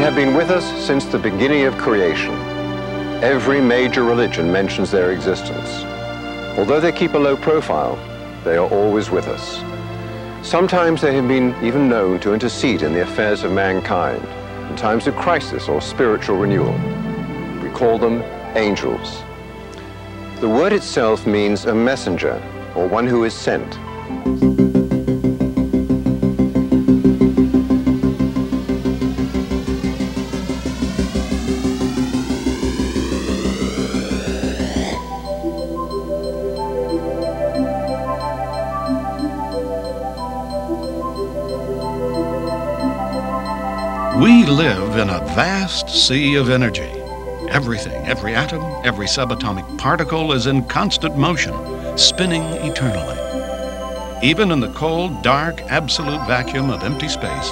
have been with us since the beginning of creation. Every major religion mentions their existence. Although they keep a low profile, they are always with us. Sometimes they have been even known to intercede in the affairs of mankind in times of crisis or spiritual renewal. We call them angels. The word itself means a messenger or one who is sent. Live in a vast sea of energy. Everything, every atom, every subatomic particle is in constant motion, spinning eternally. Even in the cold, dark, absolute vacuum of empty space,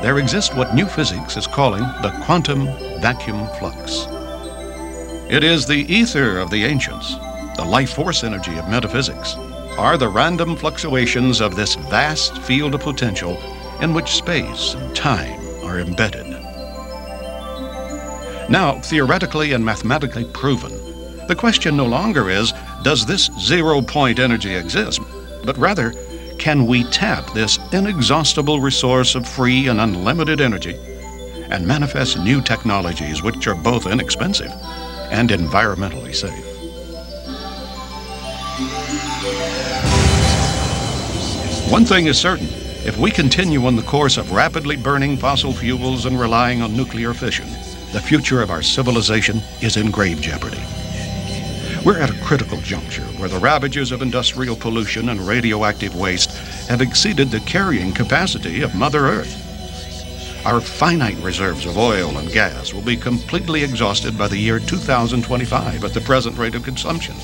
there exists what new physics is calling the quantum vacuum flux. It is the ether of the ancients, the life force energy of metaphysics, are the random fluctuations of this vast field of potential in which space and time are embedded. Now, theoretically and mathematically proven, the question no longer is, does this zero point energy exist? But rather, can we tap this inexhaustible resource of free and unlimited energy and manifest new technologies which are both inexpensive and environmentally safe? One thing is certain if we continue on the course of rapidly burning fossil fuels and relying on nuclear fission, the future of our civilization is in grave jeopardy. We're at a critical juncture where the ravages of industrial pollution and radioactive waste have exceeded the carrying capacity of Mother Earth. Our finite reserves of oil and gas will be completely exhausted by the year 2025 at the present rate of consumption.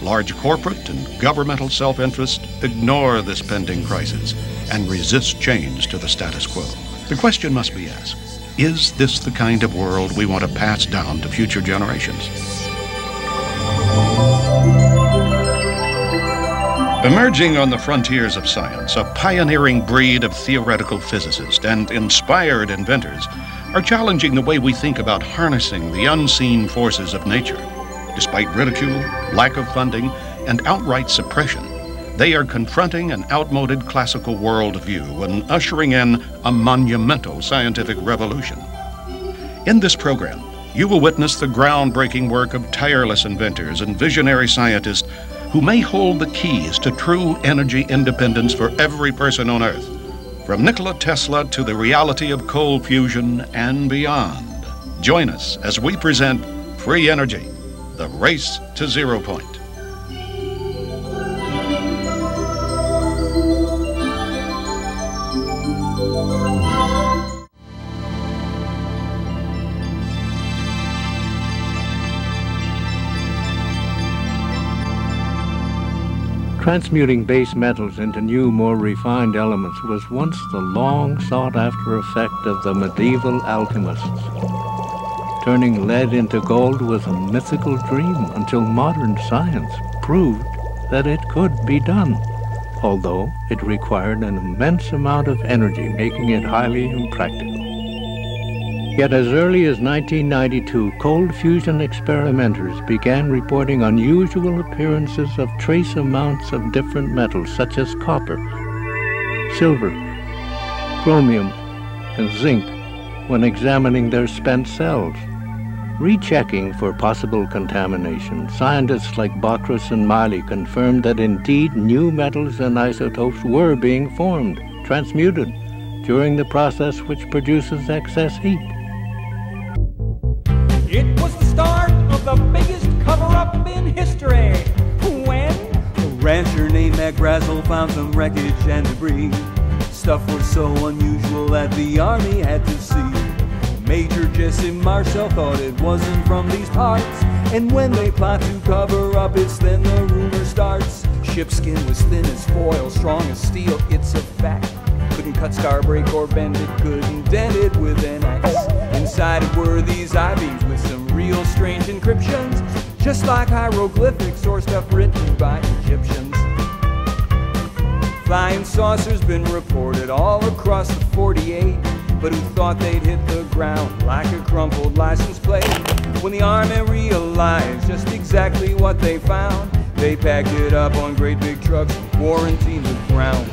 Large corporate and governmental self interest ignore this pending crisis and resist change to the status quo. The question must be asked is this the kind of world we want to pass down to future generations? Emerging on the frontiers of science, a pioneering breed of theoretical physicists and inspired inventors are challenging the way we think about harnessing the unseen forces of nature. Despite ridicule, lack of funding, and outright suppression, they are confronting an outmoded classical worldview and ushering in a monumental scientific revolution. In this program, you will witness the groundbreaking work of tireless inventors and visionary scientists who may hold the keys to true energy independence for every person on Earth, from Nikola Tesla to the reality of cold fusion and beyond. Join us as we present Free Energy, the race to zero point. Transmuting base metals into new, more refined elements was once the long sought after effect of the medieval alchemists. Turning lead into gold was a mythical dream until modern science proved that it could be done, although it required an immense amount of energy, making it highly impractical. Yet as early as 1992, cold fusion experimenters began reporting unusual appearances of trace amounts of different metals such as copper, silver, chromium, and zinc when examining their spent cells. Rechecking for possible contamination, scientists like Bockris and Miley confirmed that indeed new metals and isotopes were being formed, transmuted, during the process which produces excess heat. The biggest cover-up in history when a rancher named Mac Brazel found some wreckage and debris. Stuff was so unusual that the army had to see. Major Jesse Marcel thought it wasn't from these parts, and when they plot to cover up, it's then the rumor starts. Ship skin was thin as foil, strong as steel. It's a fact. Couldn't cut, scar, break, or bend it. Couldn't dent it with an axe. Inside it were these I-beams with real strange encryptions, just like hieroglyphics or stuff written by Egyptians. Flying saucers been reported all across the 48, but who thought they'd hit the ground like a crumpled license plate. When the army realized just exactly what they found, they packed it up on great big trucks quarantined the ground.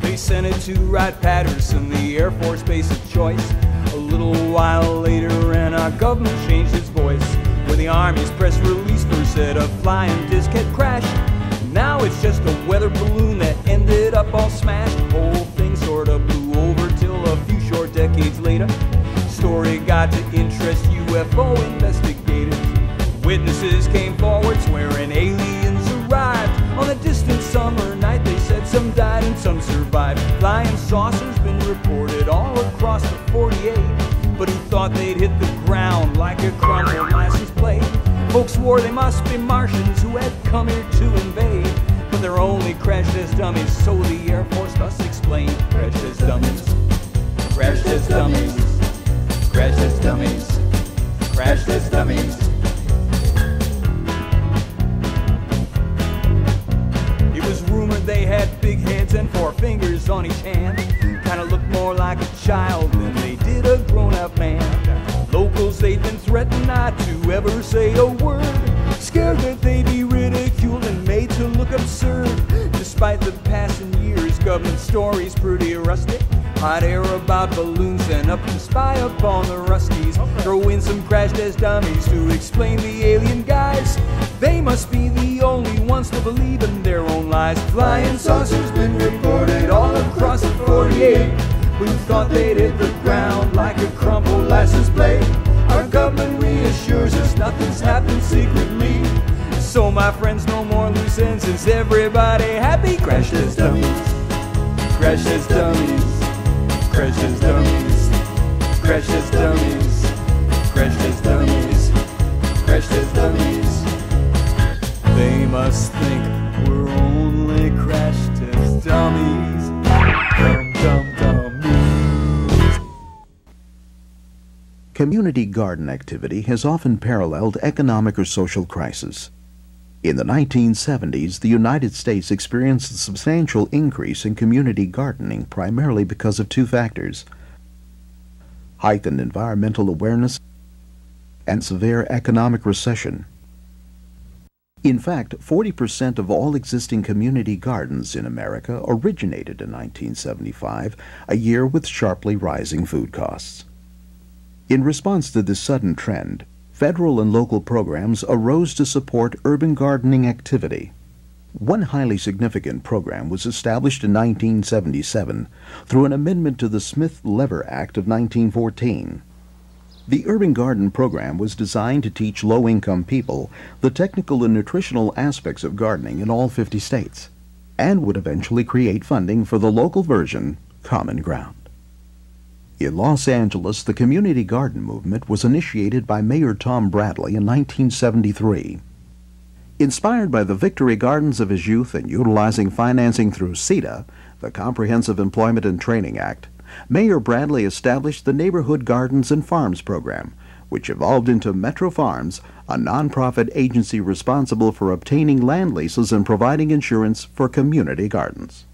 They sent it to Wright-Patterson, the Air Force base of choice. A little while later, and our government changed its voice. When the Army's press release first said a flying disc had crashed. Now it's just a weather balloon that ended up all smashed. Whole thing sort of blew over till a few short decades later. Story got to interest UFO investigators. Witnesses came forward swearing aliens arrived. On a distant summer night, they said some died and some survived. Flying saucers been reported all thought they'd hit the ground like a crumpled license plate? Folks swore they must be Martians who had come here to invade. But they're only crash test dummies, so the Air Force thus explained. Crash test dummies, crash test dummies, crash test dummies, crash test dummies. It was rumored they had big heads and four fingers on each hand. Government stories pretty rusty. Hot air about balloons and up to spy upon the Rusties. Throw in some crash test dummies to explain the alien guys. They must be the only ones to believe in their own lies. Flying saucers been reported all across the 48. Who thought they'd hit the ground like a crumpled license plate? Our government reassures us nothing's happened secretly. So my friends, no more loose ends. Is everybody happy? Crash test dummies. Crash test dummies. Test dummies. Crash test dummies. Crash test dummies. Test dummies. They must think we're only crash test dummies. Dum dum dummies. Community garden activity has often paralleled economic or social crisis. In the 1970s, the United States experienced a substantial increase in community gardening primarily because of two factors heightened environmental awareness and severe economic recession. In fact, 40% of all existing community gardens in America originated in 1975, a year with sharply rising food costs. In response to this sudden trend, federal and local programs arose to support urban gardening activity. One highly significant program was established in 1977 through an amendment to the Smith-Lever Act of 1914. The Urban Garden program was designed to teach low-income people the technical and nutritional aspects of gardening in all 50 states, and would eventually create funding for the local version, Common Ground. In Los Angeles, the community garden movement was initiated by Mayor Tom Bradley in 1973. Inspired by the victory gardens of his youth and utilizing financing through CETA, the Comprehensive Employment and Training Act, Mayor Bradley established the Neighborhood Gardens and Farms program, which evolved into Metro Farms, a nonprofit agency responsible for obtaining land leases and providing insurance for community gardens.